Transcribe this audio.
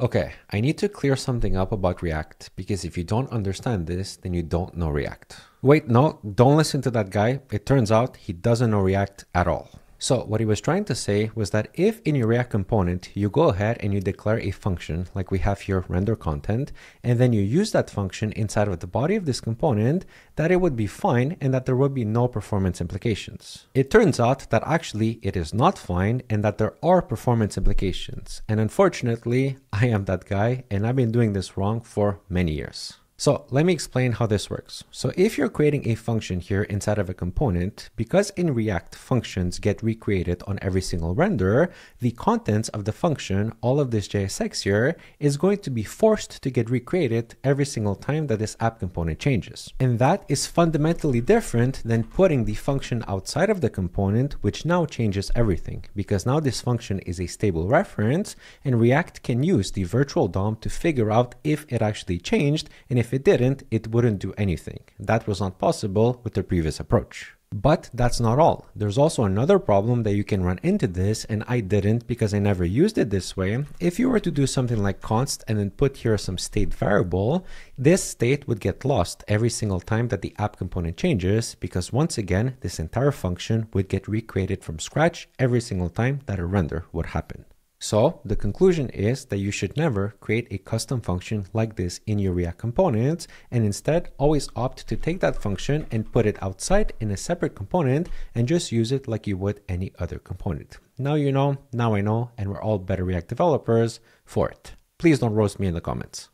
Okay, I need to clear something up about React because if you don't understand this, then you don't know React. Wait, no, don't listen to that guy. It turns out he doesn't know React at all. So what he was trying to say was that if in your React component, you go ahead and you declare a function like we have here render content, and then you use that function inside of the body of this component, that it would be fine and that there would be no performance implications. It turns out that actually it is not fine and that there are performance implications. And unfortunately, I am that guy and I've been doing this wrong for many years. So let me explain how this works. So if you're creating a function here inside of a component, because in React functions get recreated on every single render, the contents of the function, all of this JSX here, is going to be forced to get recreated every single time that this app component changes. And that is fundamentally different than putting the function outside of the component, which now changes everything, because now this function is a stable reference, and React can use the virtual DOM to figure out if it actually changed and if it didn't, it wouldn't do anything. That was not possible with the previous approach. But that's not all. There's also another problem that you can run into this, and I didn't because I never used it this way. If you were to do something like const and then put here some state variable, this state would get lost every single time that the app component changes because once again, this entire function would get recreated from scratch every single time that a render would happen. So the conclusion is that you should never create a custom function like this in your React components and instead always opt to take that function and put it outside in a separate component and just use it like you would any other component. Now you know, now I know, and we're all better React developers for it. Please don't roast me in the comments.